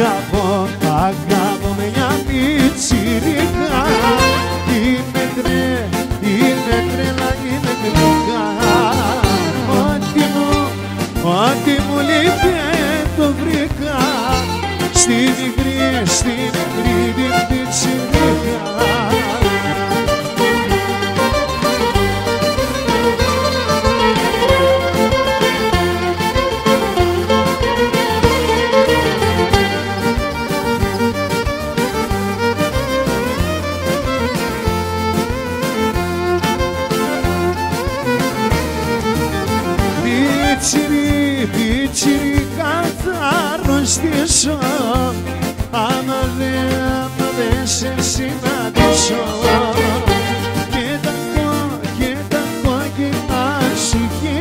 αγαπώ, αγαπώ με μια πιτσιρικά. Είμαι τρε, είμαι τρελά, είμαι γλυκά. Ό,τι μου, ό,τι μου λείπει το βρήκα. Στη μικρή, στη μικρή πιτσιρί, πιτσιρί καθαρωστήσω άμα δεν, άμα δεν σε συναντήσω. Και τα κόκκινα σου χέρια